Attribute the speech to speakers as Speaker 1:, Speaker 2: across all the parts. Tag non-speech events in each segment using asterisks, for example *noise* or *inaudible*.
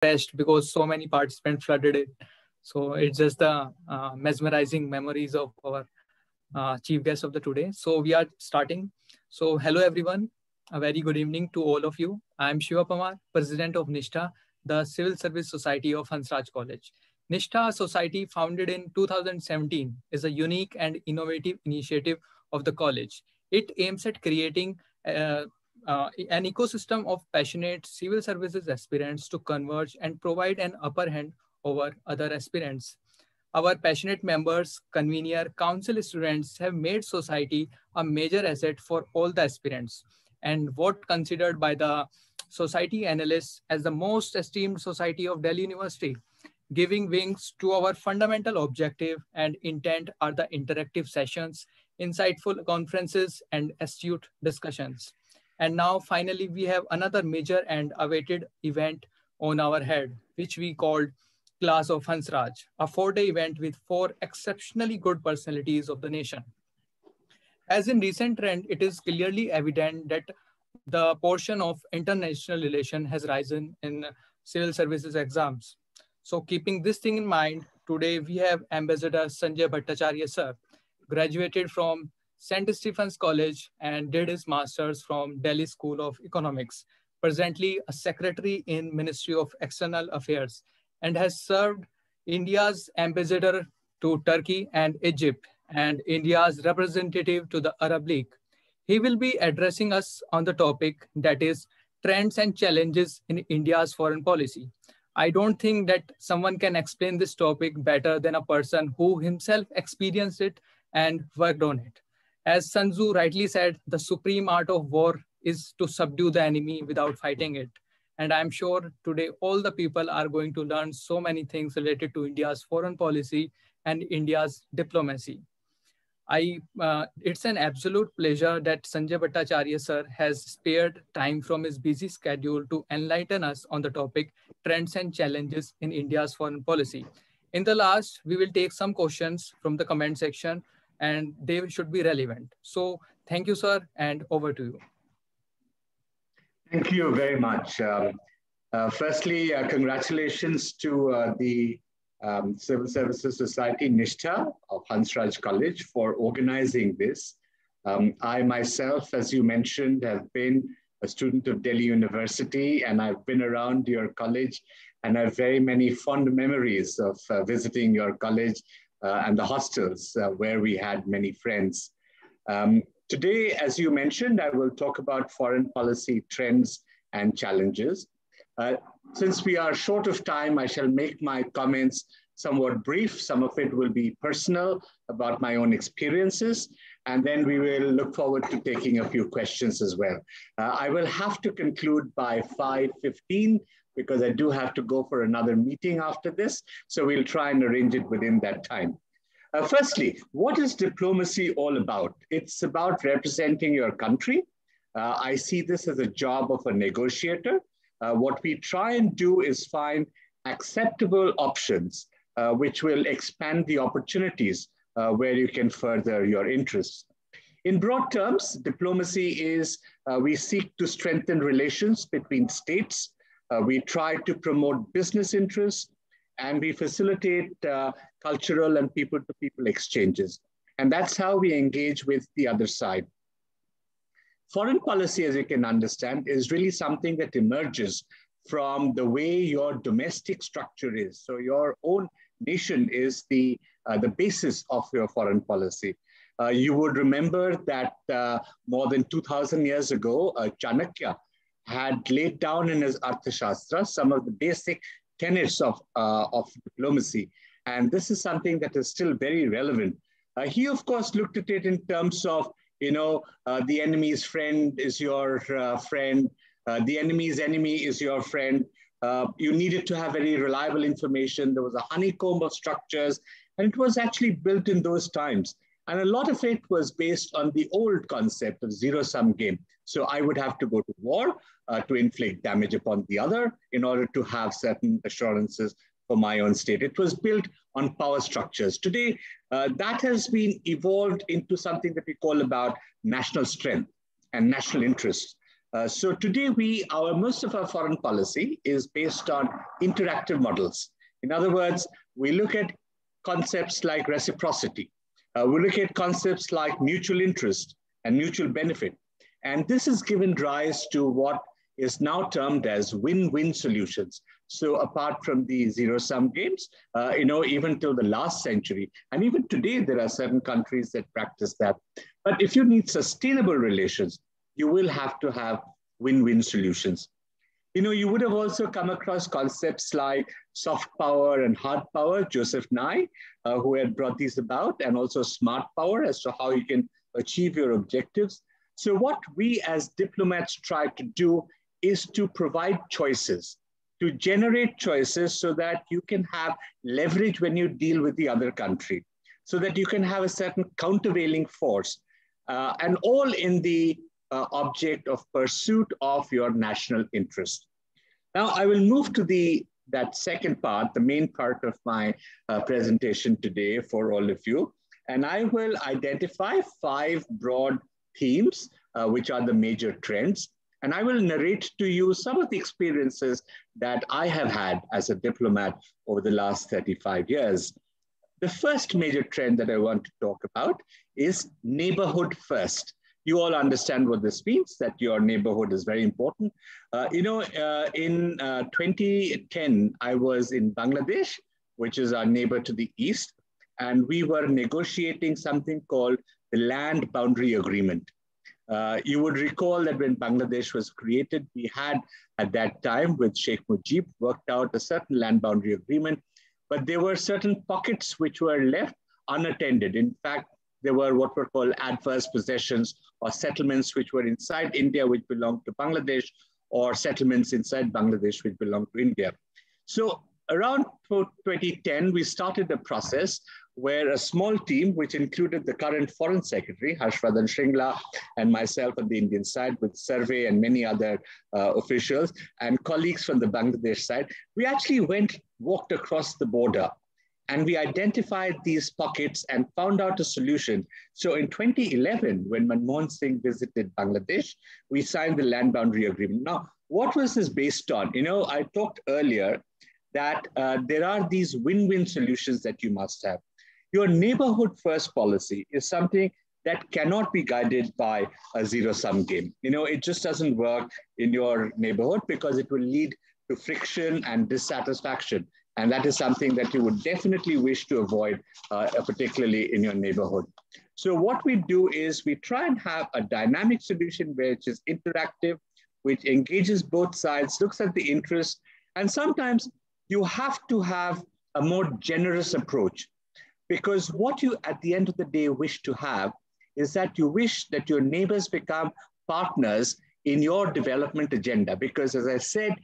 Speaker 1: test because so many participants flooded it. So it's just the uh, mesmerizing memories of our uh, chief guest of the today. So we are starting. So hello everyone. A very good evening to all of you. I'm Shiva Pamar, President of Nishtha, the Civil Service Society of Hansraj College. Nishtha Society, founded in 2017, is a unique and innovative initiative of the college. It aims at creating uh, uh, an ecosystem of passionate civil services aspirants to converge and provide an upper hand over other aspirants. Our passionate members, convener, council students have made society a major asset for all the aspirants and what considered by the society analysts as the most esteemed society of Delhi University. Giving wings to our fundamental objective and intent are the interactive sessions, insightful conferences, and astute discussions. And now finally, we have another major and awaited event on our head, which we called Class of Hansraj, a four-day event with four exceptionally good personalities of the nation. As in recent trend, it is clearly evident that the portion of international relation has risen in civil services exams. So keeping this thing in mind, today we have Ambassador Sanjay Bhattacharya sir, graduated from St. Stephen's College and did his master's from Delhi School of Economics. Presently a secretary in Ministry of External Affairs and has served India's ambassador to Turkey and Egypt and India's representative to the Arab League. He will be addressing us on the topic that is trends and challenges in India's foreign policy. I don't think that someone can explain this topic better than a person who himself experienced it and worked on it. As Sun Tzu rightly said, the supreme art of war is to subdue the enemy without fighting it. And I'm sure today all the people are going to learn so many things related to India's foreign policy and India's diplomacy. I, uh, it's an absolute pleasure that Sanjay Bhattacharya sir has spared time from his busy schedule to enlighten us on the topic trends and challenges in India's foreign policy. In the last, we will take some questions from the comment section and they should be relevant. So thank you, sir, and over to you.
Speaker 2: Thank you very much. Um, uh, firstly, uh, congratulations to uh, the um, Civil Services Society, Nishtha of Hansraj College for organizing this. Um, I myself, as you mentioned, have been a student of Delhi University and I've been around your college and I have very many fond memories of uh, visiting your college and the hostels uh, where we had many friends. Um, today, as you mentioned, I will talk about foreign policy trends and challenges. Uh, since we are short of time, I shall make my comments somewhat brief. Some of it will be personal about my own experiences, and then we will look forward to taking a few questions as well. Uh, I will have to conclude by 5.15 because I do have to go for another meeting after this. So we'll try and arrange it within that time. Uh, firstly, what is diplomacy all about? It's about representing your country. Uh, I see this as a job of a negotiator. Uh, what we try and do is find acceptable options uh, which will expand the opportunities uh, where you can further your interests. In broad terms, diplomacy is uh, we seek to strengthen relations between states uh, we try to promote business interests and we facilitate uh, cultural and people-to-people exchanges. And that's how we engage with the other side. Foreign policy, as you can understand, is really something that emerges from the way your domestic structure is. So your own nation is the, uh, the basis of your foreign policy. Uh, you would remember that uh, more than 2000 years ago, uh, Chanakya had laid down in his Arthashastra some of the basic tenets of, uh, of diplomacy. And this is something that is still very relevant. Uh, he, of course, looked at it in terms of, you know, uh, the enemy's friend is your uh, friend, uh, the enemy's enemy is your friend. Uh, you needed to have very reliable information. There was a honeycomb of structures, and it was actually built in those times. And a lot of it was based on the old concept of zero sum game. So I would have to go to war uh, to inflict damage upon the other in order to have certain assurances for my own state. It was built on power structures. Today, uh, that has been evolved into something that we call about national strength and national interest. Uh, so today we, our most of our foreign policy is based on interactive models. In other words, we look at concepts like reciprocity. Uh, we look at concepts like mutual interest and mutual benefit. And this has given rise to what is now termed as win-win solutions. So apart from the zero-sum games, uh, you know, even till the last century, and even today, there are certain countries that practice that. But if you need sustainable relations, you will have to have win-win solutions. You know, you would have also come across concepts like soft power and hard power, Joseph Nye, uh, who had brought these about, and also smart power as to how you can achieve your objectives. So what we as diplomats try to do is to provide choices, to generate choices so that you can have leverage when you deal with the other country, so that you can have a certain countervailing force, uh, and all in the uh, object of pursuit of your national interest. Now I will move to the that second part, the main part of my uh, presentation today for all of you. And I will identify five broad themes, uh, which are the major trends. And I will narrate to you some of the experiences that I have had as a diplomat over the last 35 years. The first major trend that I want to talk about is neighborhood first you all understand what this means, that your neighborhood is very important. Uh, you know, uh, in uh, 2010, I was in Bangladesh, which is our neighbor to the east, and we were negotiating something called the Land Boundary Agreement. Uh, you would recall that when Bangladesh was created, we had at that time with Sheikh Mujib worked out a certain land boundary agreement, but there were certain pockets which were left unattended. In fact, there were what were called adverse possessions or settlements which were inside India, which belonged to Bangladesh, or settlements inside Bangladesh, which belonged to India. So around 2010, we started a process where a small team, which included the current Foreign Secretary, Harshvardhan Shringla, and myself on the Indian side, with Survey and many other uh, officials and colleagues from the Bangladesh side, we actually went, walked across the border and we identified these pockets and found out a solution. So in 2011, when Manmohan Singh visited Bangladesh, we signed the land boundary agreement. Now, what was this based on? You know, I talked earlier that uh, there are these win-win solutions that you must have. Your neighborhood first policy is something that cannot be guided by a zero-sum game. You know, it just doesn't work in your neighborhood because it will lead to friction and dissatisfaction. And that is something that you would definitely wish to avoid, uh, particularly in your neighborhood. So what we do is we try and have a dynamic solution which is interactive, which engages both sides, looks at the interest, and sometimes you have to have a more generous approach because what you at the end of the day wish to have is that you wish that your neighbors become partners in your development agenda because as i said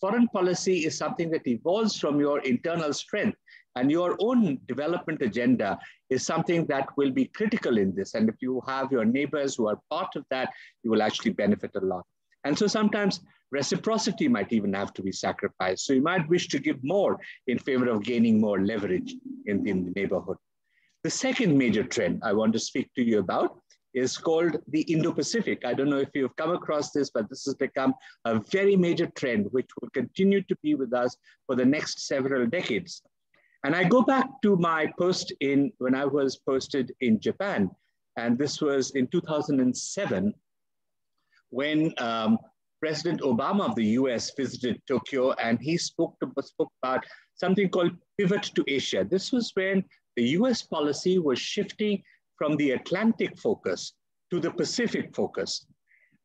Speaker 2: foreign policy is something that evolves from your internal strength. And your own development agenda is something that will be critical in this. And if you have your neighbors who are part of that, you will actually benefit a lot. And so sometimes reciprocity might even have to be sacrificed. So you might wish to give more in favor of gaining more leverage in, the neighborhood. The second major trend I want to speak to you about is called the Indo-Pacific. I don't know if you've come across this, but this has become a very major trend, which will continue to be with us for the next several decades. And I go back to my post in when I was posted in Japan, and this was in 2007, when um, President Obama of the US visited Tokyo and he spoke, to, spoke about something called pivot to Asia. This was when the US policy was shifting from the Atlantic focus to the Pacific focus.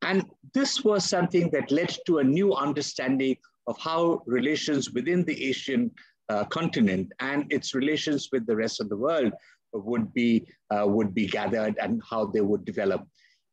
Speaker 2: And this was something that led to a new understanding of how relations within the Asian uh, continent and its relations with the rest of the world would be, uh, would be gathered and how they would develop.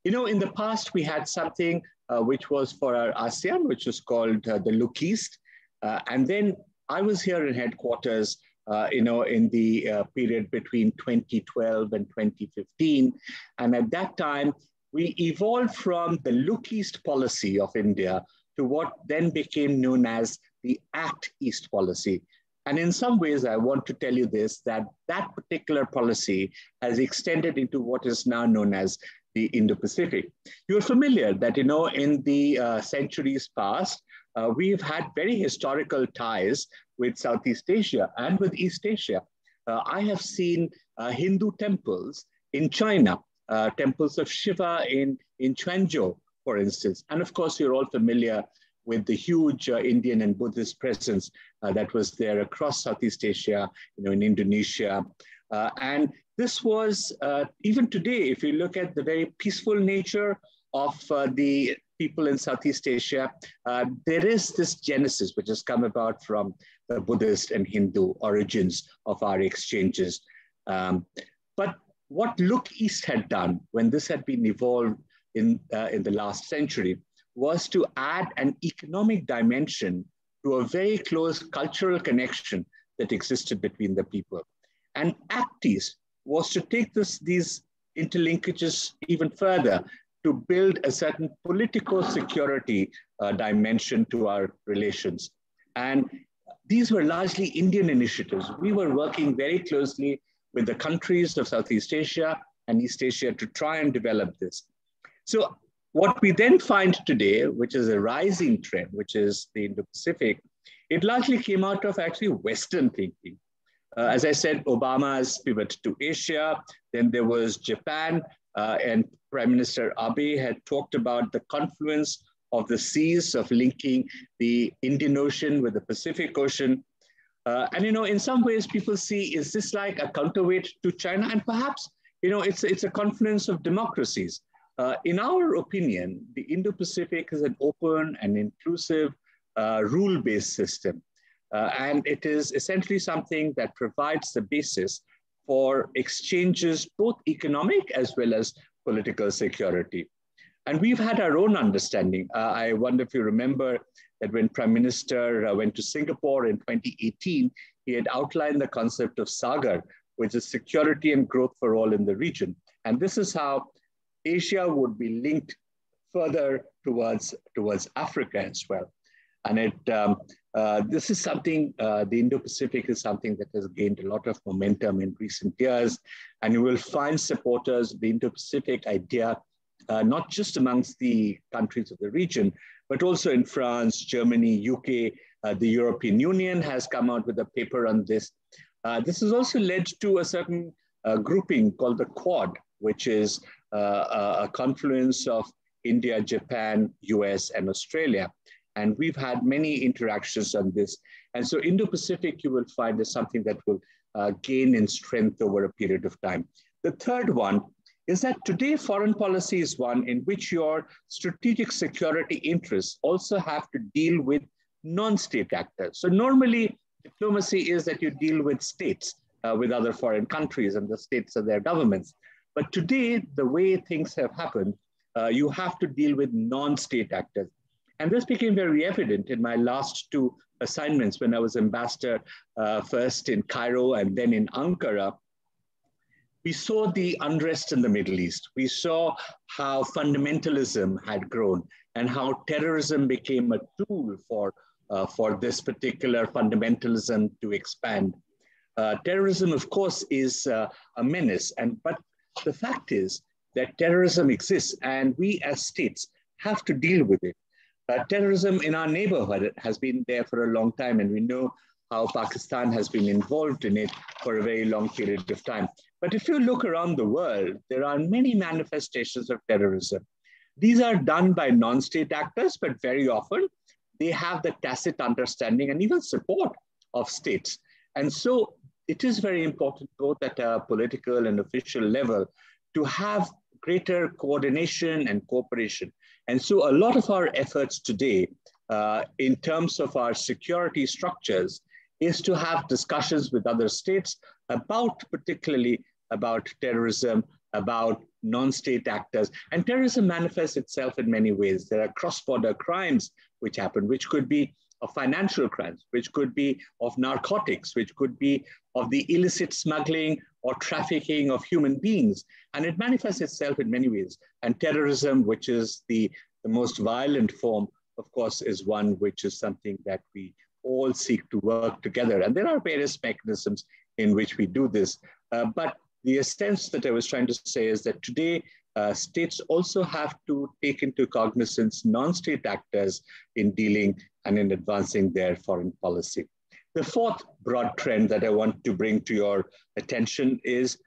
Speaker 2: You know, in the past, we had something uh, which was for our ASEAN, which was called uh, the Look East. Uh, and then I was here in headquarters uh, you know, in the uh, period between 2012 and 2015. And at that time, we evolved from the look east policy of India to what then became known as the act east policy. And in some ways, I want to tell you this, that that particular policy has extended into what is now known as the Indo-Pacific. You're familiar that, you know, in the uh, centuries past, uh, we've had very historical ties with Southeast Asia and with East Asia. Uh, I have seen uh, Hindu temples in China, uh, temples of Shiva in, in Quanzhou, for instance. And of course, you're all familiar with the huge uh, Indian and Buddhist presence uh, that was there across Southeast Asia, you know, in Indonesia. And this was, even today, if you look at the very peaceful nature of the people in Southeast Asia, uh, there is this genesis which has come about from the Buddhist and Hindu origins of our exchanges. Um, but what Look East had done when this had been evolved in, in the last century was to add an economic dimension to a very close cultural connection that existed between the people. And Act East was to take this, these interlinkages even further to build a certain political security uh, dimension to our relations. And these were largely Indian initiatives. We were working very closely with the countries of Southeast Asia and East Asia to try and develop this. So what we then find today, which is a rising trend, which is the Indo-Pacific, it largely came out of actually Western thinking. Uh, as I said, Obama's pivot to Asia, then there was Japan, uh, and Prime Minister Abe had talked about the confluence of the seas of linking the Indian Ocean with the Pacific Ocean. Uh, and, you know, in some ways people see, is this like a counterweight to China? And perhaps, you know, it's, it's a confluence of democracies. Uh, in our opinion, the Indo-Pacific is an open and inclusive uh, rule-based system. Uh, and it is essentially something that provides the basis for exchanges, both economic as well as political security. And we've had our own understanding. Uh, I wonder if you remember that when Prime Minister uh, went to Singapore in 2018, he had outlined the concept of SAGAR, which is security and growth for all in the region. And this is how Asia would be linked further towards, towards Africa as well. And it, um, uh, this is something, uh, the Indo-Pacific is something that has gained a lot of momentum in recent years. And you will find supporters of the Indo-Pacific idea, uh, not just amongst the countries of the region, but also in France, Germany, UK, uh, the European Union has come out with a paper on this. Uh, this has also led to a certain grouping called the Quad, which is a confluence of India, Japan, US, and Australia. And we've had many interactions on this. And so Indo-Pacific, you will find is something that will uh, gain in strength over a period of time. The third one is that today foreign policy is one in which your strategic security interests also have to deal with non-state actors. So normally diplomacy is that you deal with states, uh, with other foreign countries and the states and their governments. But today, the way things have happened, uh, you have to deal with non-state actors. And this became very evident in my last two assignments when I was ambassador, uh, first in Cairo and then in Ankara. We saw the unrest in the Middle East. We saw how fundamentalism had grown and how terrorism became a tool for, uh, for this particular fundamentalism to expand. Uh, terrorism, of course, is uh, a menace, and but the fact is that terrorism exists and we as states have to deal with it. Uh, terrorism in our neighborhood has been there for a long time, and we know how Pakistan has been involved in it for a very long period of time. But if you look around the world, there are many manifestations of terrorism. These are done by non state actors, but very often they have the tacit understanding and even support of states. And so it is very important both at a political and official level to have greater coordination and cooperation. And so a lot of our efforts today uh, in terms of our security structures is to have discussions with other states about particularly about terrorism, about non-state actors. And terrorism manifests itself in many ways. There are cross-border crimes which happen, which could be of financial crimes, which could be of narcotics, which could be of the illicit smuggling or trafficking of human beings. And it manifests itself in many ways. And terrorism, which is the, the most violent form, of course, is one which is something that we all seek to work together. And there are various mechanisms in which we do this. Uh, but the essence that I was trying to say is that today, uh, states also have to take into cognizance non-state actors in dealing and in advancing their foreign policy. The fourth broad trend that I want to bring to your attention is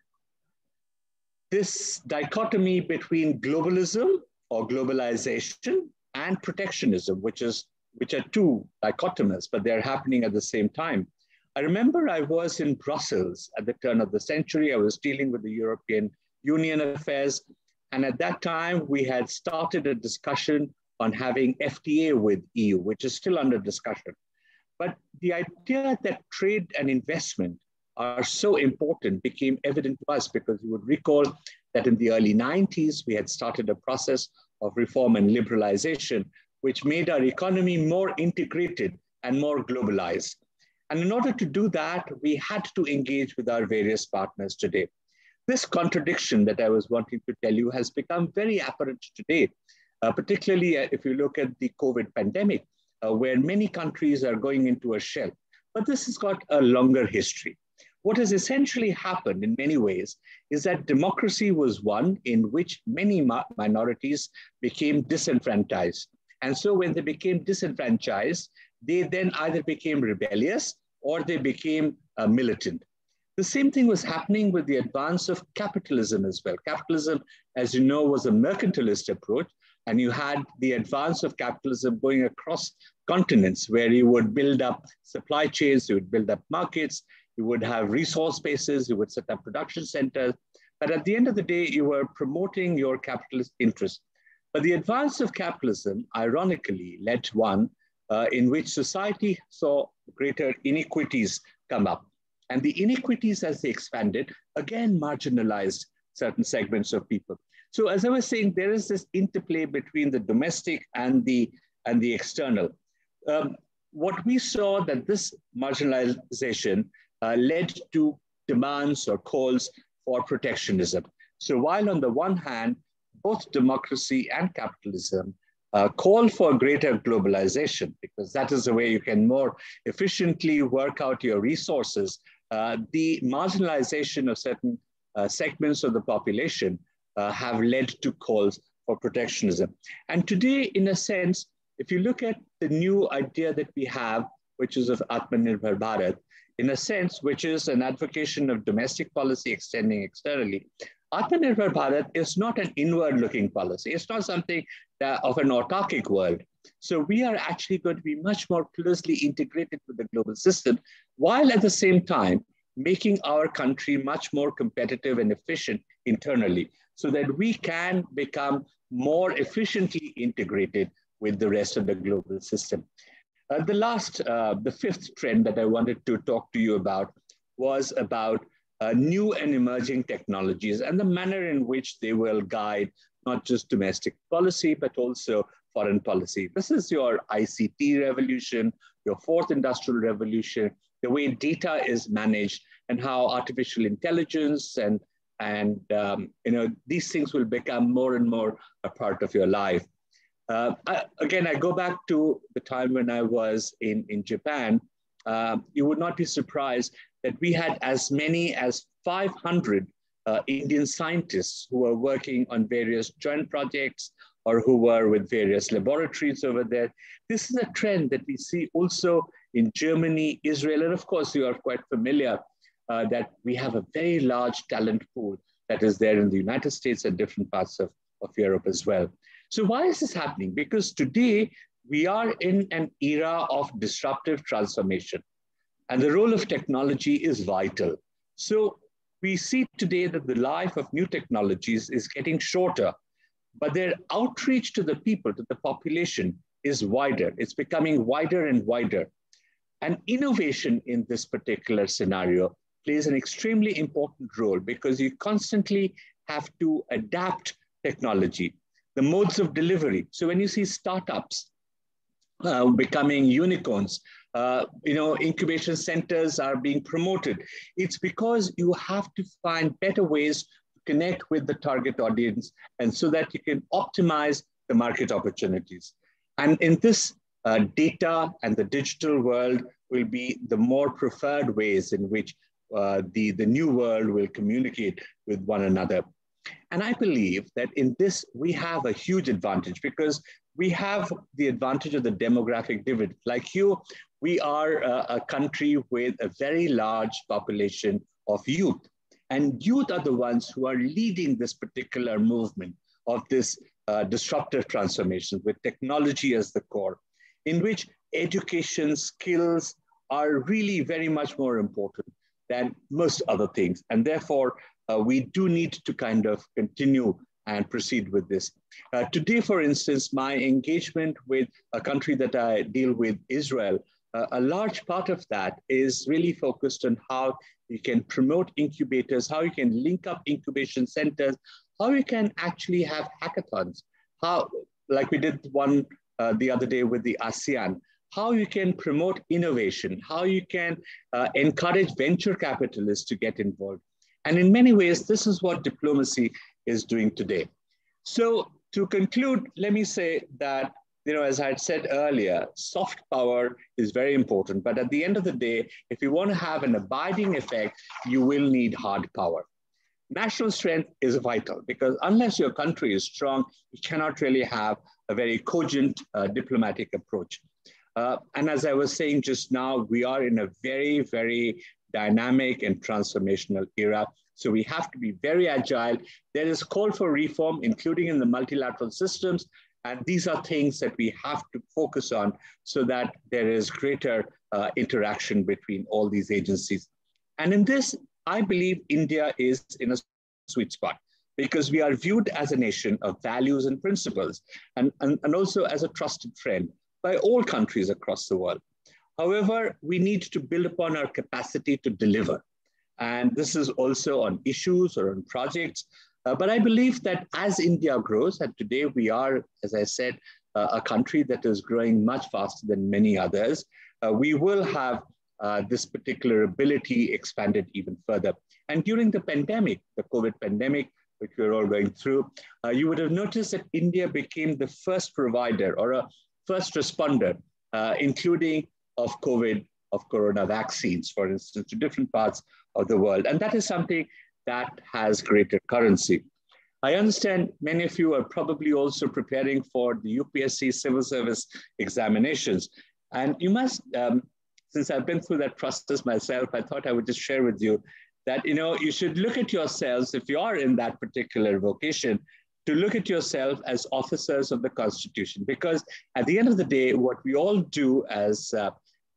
Speaker 2: this dichotomy between globalism or globalization and protectionism, which is which are two dichotomous, but they're happening at the same time. I remember I was in Brussels at the turn of the century. I was dealing with the European Union affairs. And at that time, we had started a discussion on having FTA with EU, which is still under discussion. But the idea that trade and investment are so important became evident to us because you would recall that in the early 90s, we had started a process of reform and liberalization, which made our economy more integrated and more globalized. And in order to do that, we had to engage with our various partners today. This contradiction that I was wanting to tell you has become very apparent today, uh, particularly uh, if you look at the COVID pandemic, uh, where many countries are going into a shell. But this has got a longer history. What has essentially happened in many ways is that democracy was one in which many minorities became disenfranchised. And so when they became disenfranchised, they then either became rebellious or they became uh, militant. The same thing was happening with the advance of capitalism as well. Capitalism, as you know, was a mercantilist approach, and you had the advance of capitalism going across continents where you would build up supply chains, you would build up markets, you would have resource bases, you would set up production centers. But at the end of the day, you were promoting your capitalist interest. But the advance of capitalism, ironically, led one uh, in which society saw greater inequities come up. And the inequities, as they expanded, again marginalized certain segments of people. So as I was saying, there is this interplay between the domestic and the, and the external. Um, what we saw that this marginalization uh, led to demands or calls for protectionism. So while on the one hand, both democracy and capitalism uh, call for greater globalization because that is the way you can more efficiently work out your resources. Uh, the marginalization of certain uh, segments of the population uh, have led to calls for protectionism. And today, in a sense, if you look at the new idea that we have, which is of Atmanirbhar Bharat, in a sense, which is an advocation of domestic policy extending externally, Atmanirbhar Bharat is not an inward-looking policy. It's not something that, of an autarkic world. So we are actually going to be much more closely integrated with the global system, while at the same time making our country much more competitive and efficient internally, so that we can become more efficiently integrated with the rest of the global system. Uh, the last, uh, the fifth trend that I wanted to talk to you about was about uh, new and emerging technologies and the manner in which they will guide not just domestic policy, but also foreign policy. This is your ICT revolution, your fourth industrial revolution, the way data is managed and how artificial intelligence and, and um, you know, these things will become more and more a part of your life. Uh, I, again, I go back to the time when I was in, in Japan. Uh, you would not be surprised that we had as many as 500 uh, Indian scientists who were working on various joint projects or who were with various laboratories over there. This is a trend that we see also in Germany, Israel, and of course, you are quite familiar uh, that we have a very large talent pool that is there in the United States and different parts of, of Europe as well. So why is this happening? Because today we are in an era of disruptive transformation. And the role of technology is vital. So we see today that the life of new technologies is getting shorter, but their outreach to the people, to the population, is wider. It's becoming wider and wider. And innovation in this particular scenario plays an extremely important role because you constantly have to adapt technology, the modes of delivery. So when you see startups uh, becoming unicorns, uh, you know, incubation centers are being promoted. It's because you have to find better ways to connect with the target audience and so that you can optimize the market opportunities. And in this uh, data and the digital world will be the more preferred ways in which uh, the, the new world will communicate with one another. And I believe that in this, we have a huge advantage because we have the advantage of the demographic dividend. Like you, we are a, a country with a very large population of youth. And youth are the ones who are leading this particular movement of this uh, disruptive transformation with technology as the core, in which education skills are really very much more important than most other things. And therefore, uh, we do need to kind of continue and proceed with this. Uh, today, for instance, my engagement with a country that I deal with, Israel, uh, a large part of that is really focused on how you can promote incubators, how you can link up incubation centers, how you can actually have hackathons, how, like we did one uh, the other day with the ASEAN, how you can promote innovation, how you can uh, encourage venture capitalists to get involved. And in many ways, this is what diplomacy is doing today. So to conclude, let me say that, you know, as I had said earlier, soft power is very important. But at the end of the day, if you want to have an abiding effect, you will need hard power. National strength is vital because unless your country is strong, you cannot really have a very cogent uh, diplomatic approach. Uh, and as I was saying just now, we are in a very, very dynamic and transformational era. So we have to be very agile. There is call for reform, including in the multilateral systems. And these are things that we have to focus on so that there is greater uh, interaction between all these agencies. And in this, I believe India is in a sweet spot because we are viewed as a nation of values and principles and, and, and also as a trusted friend by all countries across the world. However, we need to build upon our capacity to deliver. And this is also on issues or on projects. Uh, but I believe that as India grows, and today we are, as I said, uh, a country that is growing much faster than many others, uh, we will have uh, this particular ability expanded even further. And during the pandemic, the COVID pandemic, which we're all going through, uh, you would have noticed that India became the first provider or a first responder, uh, including of COVID, of corona vaccines, for instance, to different parts of the world. And that is something that has greater currency. I understand many of you are probably also preparing for the UPSC civil service examinations. And you must, um, since I've been through that process myself, I thought I would just share with you that you know you should look at yourselves if you are in that particular vocation to look at yourself as officers of the Constitution. Because at the end of the day, what we all do as, uh,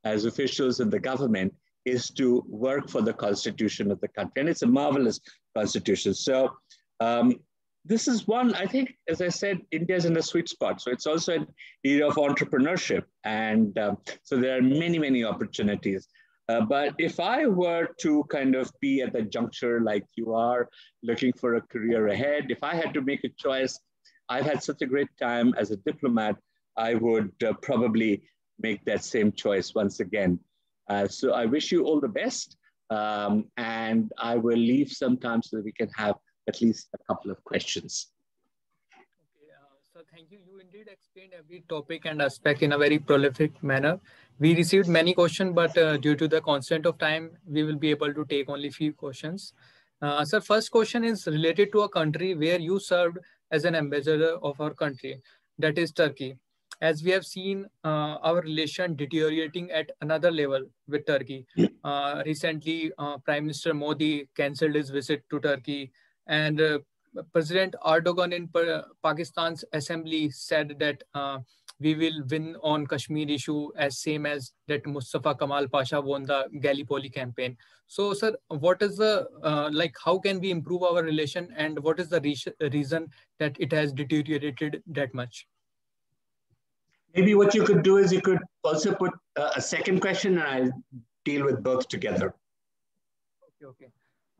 Speaker 2: as officials in the government is to work for the Constitution of the country. And it's a marvelous Constitution. So um, this is one, I think, as I said, India is in a sweet spot. So it's also an era of entrepreneurship. And um, so there are many, many opportunities. Uh, but if I were to kind of be at the juncture like you are, looking for a career ahead, if I had to make a choice, I've had such a great time as a diplomat, I would uh, probably make that same choice once again. Uh, so I wish you all the best. Um, and I will leave some time so that we can have at least a couple of questions.
Speaker 1: Thank you. You indeed explained every topic and aspect in a very prolific manner. We received many questions, but uh, due to the constant of time, we will be able to take only few questions. Uh, sir, first question is related to a country where you served as an ambassador of our country, that is Turkey. As we have seen uh, our relation deteriorating at another level with Turkey. Uh, recently, uh, Prime Minister Modi cancelled his visit to Turkey and uh, President Erdogan in Pakistan's assembly said that uh, we will win on Kashmir issue as same as that Mustafa Kamal Pasha won the Gallipoli campaign. So, sir, what is the uh, like? How can we improve our relation, and what is the re reason that it has deteriorated that much?
Speaker 2: Maybe what you could do is you could also put uh, a second question, and I'll deal with both together.
Speaker 1: Okay. Okay.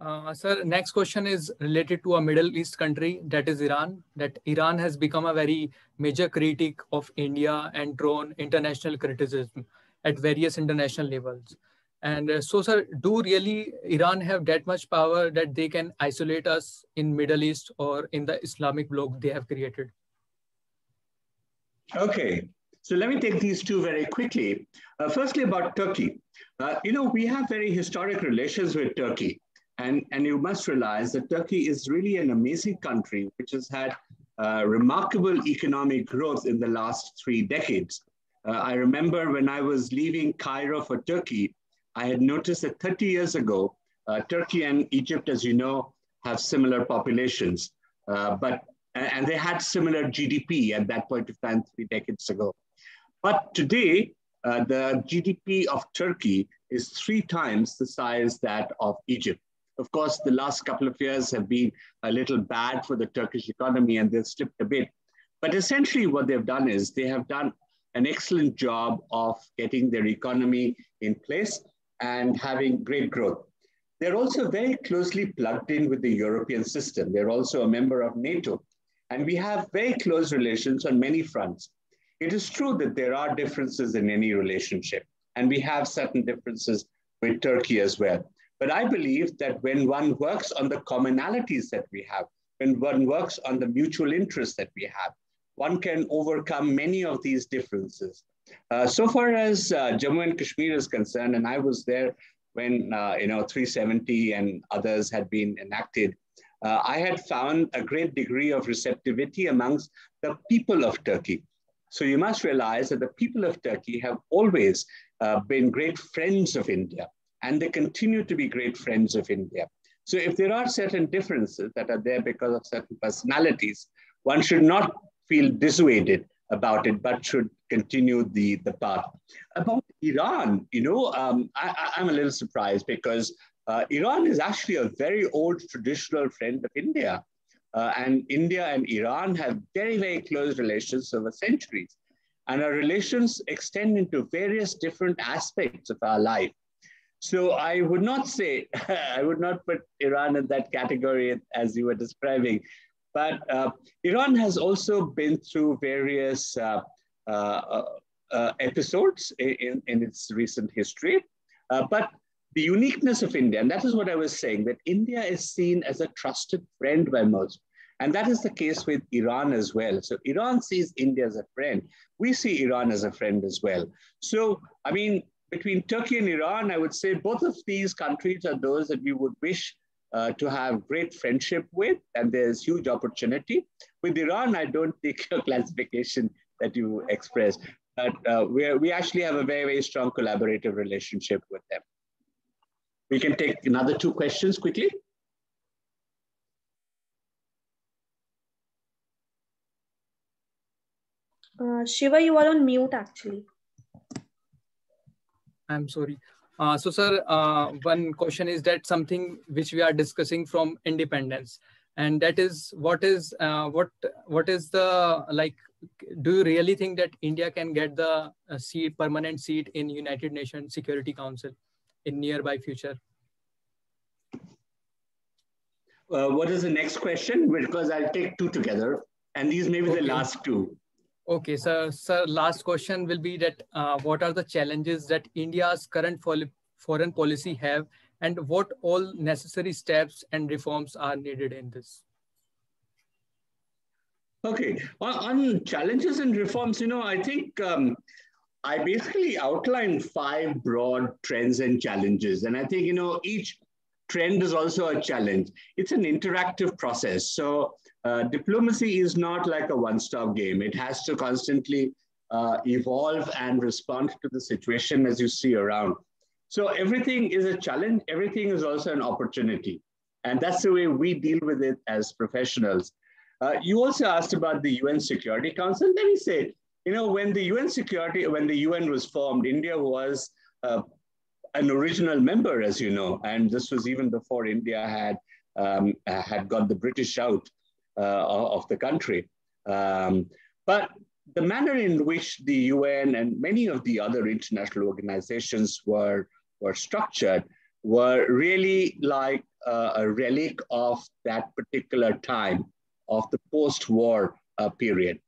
Speaker 1: Uh, sir, next question is related to a Middle East country, that is Iran. That Iran has become a very major critic of India and drawn international criticism at various international levels. And uh, so, sir, do really Iran have that much power that they can isolate us in Middle East or in the Islamic bloc they have created?
Speaker 2: Okay. So let me take these two very quickly. Uh, firstly, about Turkey. Uh, you know, we have very historic relations with Turkey. And, and you must realize that Turkey is really an amazing country which has had uh, remarkable economic growth in the last three decades. Uh, I remember when I was leaving Cairo for Turkey, I had noticed that 30 years ago, uh, Turkey and Egypt, as you know, have similar populations, uh, but and they had similar GDP at that point of time, three decades ago. But today, uh, the GDP of Turkey is three times the size that of Egypt. Of course, the last couple of years have been a little bad for the Turkish economy and they've slipped a bit. But essentially, what they've done is they have done an excellent job of getting their economy in place and having great growth. They're also very closely plugged in with the European system. They're also a member of NATO. And we have very close relations on many fronts. It is true that there are differences in any relationship, and we have certain differences with Turkey as well. But I believe that when one works on the commonalities that we have, when one works on the mutual interests that we have, one can overcome many of these differences. Uh, so far as uh, Jammu and Kashmir is concerned, and I was there when uh, you know 370 and others had been enacted, uh, I had found a great degree of receptivity amongst the people of Turkey. So you must realize that the people of Turkey have always uh, been great friends of India and they continue to be great friends of India. So if there are certain differences that are there because of certain personalities, one should not feel dissuaded about it, but should continue the, the path. About Iran, you know, um, I, am a little surprised because uh, Iran is actually a very old traditional friend of India. Uh, and India and Iran have very, very close relations over centuries. And our relations extend into various different aspects of our life. So I would not say, *laughs* I would not put Iran in that category as you were describing. But uh, Iran has also been through various uh, uh, uh episodes in, in its recent history. Uh, but the uniqueness of India, and that is what I was saying, that India is seen as a trusted friend by most. And that is the case with Iran as well. So Iran sees India as a friend. We see Iran as a friend as well. So, I mean, between Turkey and Iran, I would say both of these countries are those that we would wish uh, to have great friendship with, and there's huge opportunity. With Iran, I don't take *laughs* your classification that you expressed, but uh, we we actually have a very, very strong collaborative relationship with them. We can take another two questions quickly.
Speaker 3: Uh, Shiva, you are on mute actually.
Speaker 1: I'm sorry. Uh, so, sir, uh, one question is that something which we are discussing from independence, and that is what is uh, what what is the like? Do you really think that India can get the uh, seat, permanent seat in United Nations Security Council in nearby future?
Speaker 2: Uh, what is the next question? Because I'll take two together, and these may be okay. the last two.
Speaker 1: Okay, so sir, last question will be that uh, what are the challenges that India's current foreign policy have and what all necessary steps and reforms are needed in this?
Speaker 2: Okay, on, on challenges and reforms, you know, I think um, I basically outlined five broad trends and challenges. And I think, you know, each trend is also a challenge. It's an interactive process. So uh, diplomacy is not like a one-stop game. It has to constantly uh, evolve and respond to the situation as you see around. So everything is a challenge. Everything is also an opportunity. And that's the way we deal with it as professionals. Uh, you also asked about the UN Security Council. Let me say, you know, when the UN Security, when the UN was formed, India was uh, an original member, as you know, and this was even before India had um, had got the British out. Uh, of the country. Um, but the manner in which the UN and many of the other international organizations were, were structured were really like uh, a relic of that particular time of the post-war uh, period.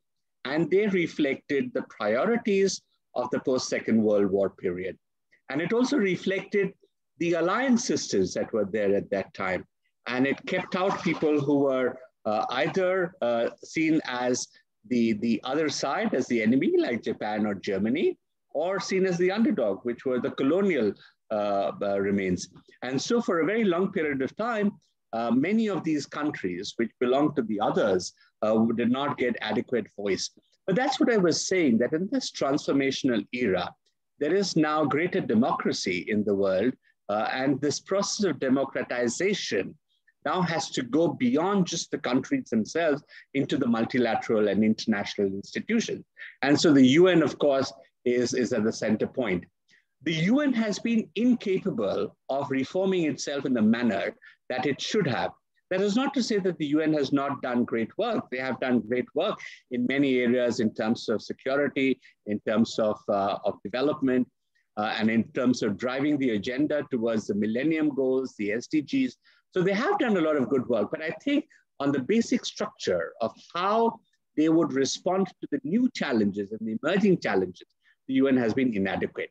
Speaker 2: And they reflected the priorities of the post-Second World War period. And it also reflected the alliance systems that were there at that time. And it kept out people who were either uh, seen as the, the other side as the enemy, like Japan or Germany, or seen as the underdog, which were the colonial uh, uh, remains. And so for a very long period of time, uh, many of these countries, which belong to the others, uh, did not get adequate voice. But that's what I was saying, that in this transformational era, there is now greater democracy in the world, uh, and this process of democratization now has to go beyond just the countries themselves into the multilateral and international institutions. And so the UN, of course, is, is at the center point. The UN has been incapable of reforming itself in the manner that it should have. That is not to say that the UN has not done great work. They have done great work in many areas in terms of security, in terms of, uh, of development, uh, and in terms of driving the agenda towards the Millennium Goals, the SDGs. So they have done a lot of good work, but I think on the basic structure of how they would respond to the new challenges and the emerging challenges, the UN has been inadequate.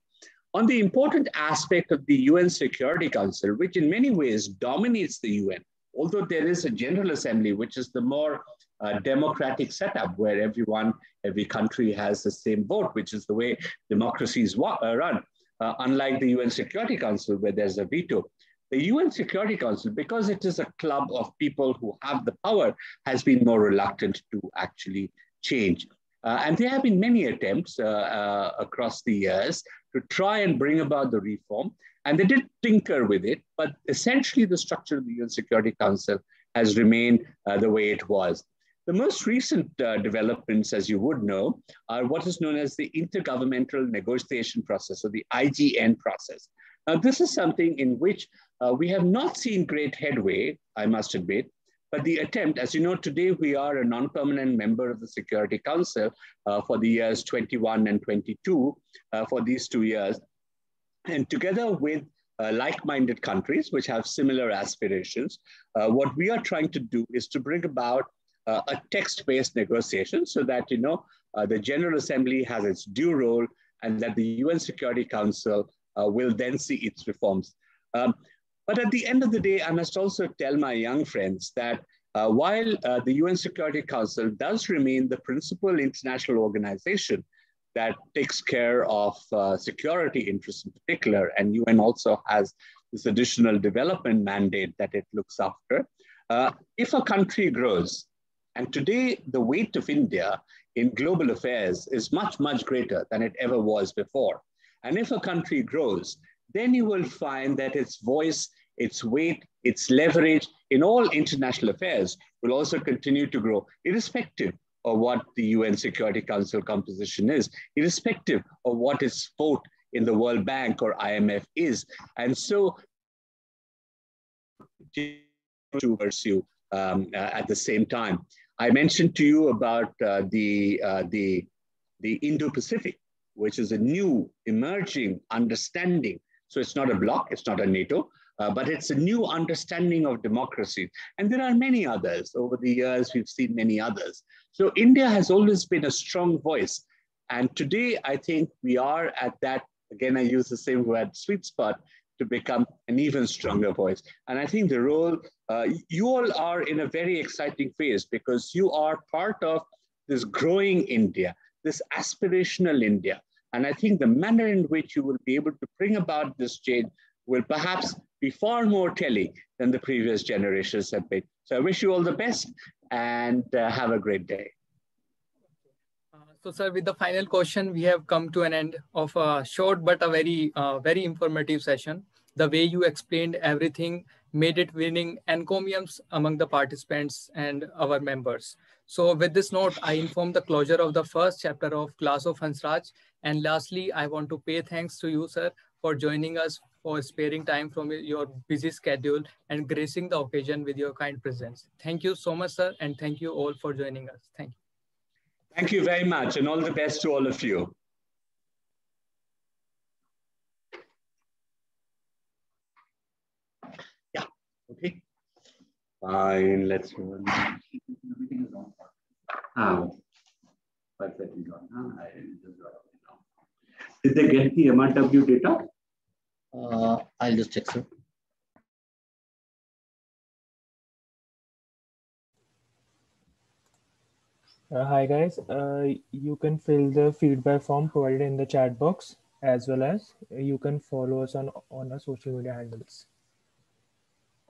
Speaker 2: On the important aspect of the UN Security Council, which in many ways dominates the UN, although there is a General Assembly, which is the more uh, democratic setup where everyone, every country has the same vote, which is the way democracies uh, run, uh, unlike the UN Security Council, where there's a veto. The UN Security Council, because it is a club of people who have the power, has been more reluctant to actually change. Uh, and there have been many attempts uh, uh, across the years to try and bring about the reform. And they did tinker with it, but essentially the structure of the UN Security Council has remained uh, the way it was. The most recent uh, developments, as you would know, are what is known as the Intergovernmental Negotiation Process or the IGN process. Now, this is something in which uh, we have not seen great headway, I must admit, but the attempt, as you know, today we are a non-permanent member of the Security Council uh, for the years 21 and 22 uh, for these two years. And together with uh, like-minded countries which have similar aspirations, uh, what we are trying to do is to bring about uh, a text-based negotiation so that, you know, uh, the General Assembly has its due role and that the UN Security Council will then see its reforms. Um, but at the end of the day, I must also tell my young friends that uh, while uh, the UN Security Council does remain the principal international organization that takes care of uh, security interests in particular, and UN also has this additional development mandate that it looks after, uh, if a country grows, and today the weight of India in global affairs is much, much greater than it ever was before. And if a country grows, then you will find that its voice, its weight, its leverage in all international affairs will also continue to grow, irrespective of what the UN Security Council composition is, irrespective of what its vote in the World Bank or IMF is. And so to pursue um, uh, at the same time. I mentioned to you about uh, the, uh, the, the Indo-Pacific, which is a new emerging understanding so it's not a bloc, it's not a NATO, uh, but it's a new understanding of democracy. And there are many others. Over the years, we've seen many others. So India has always been a strong voice. And today, I think we are at that, again, I use the same word, sweet spot, to become an even stronger voice. And I think the role, uh, you all are in a very exciting phase because you are part of this growing India, this aspirational India. And I think the manner in which you will be able to bring about this change will perhaps be far more telling than the previous generations have been. So I wish you all the best and uh, have a great day.
Speaker 1: So, sir, with the final question, we have come to an end of a short but a very, uh, very informative session. The way you explained everything made it winning encomiums among the participants and our members. So with this note, I inform the closure of the first chapter of Class of Hansraj. And lastly, I want to pay thanks to you, sir, for joining us, for sparing time from your busy schedule and gracing the occasion with your kind presence. Thank you so much, sir. And thank you all for joining us. Thank you.
Speaker 2: Thank you very much and all the best to all of you. Fine, let's run. Everything is on. Ah, perfectly on. Ah, I just got did they get the MRW data?
Speaker 4: Uh, I'll just check, sir.
Speaker 5: Uh, hi guys, uh, you can fill the feedback form provided in the chat box as well as you can follow us on, on our social media handles.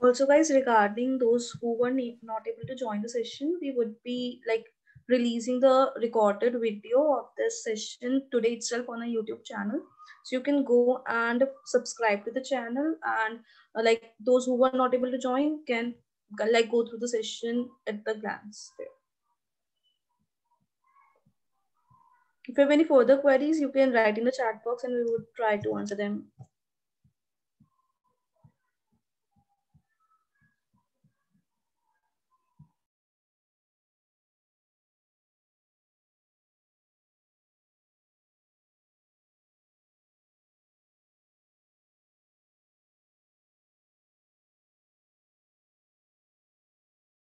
Speaker 3: Also, guys, regarding those who were not able to join the session, we would be like releasing the recorded video of this session today itself on a YouTube channel. So you can go and subscribe to the channel and uh, like those who were not able to join can like go through the session at the glance. If you have any further queries, you can write in the chat box and we would try to answer them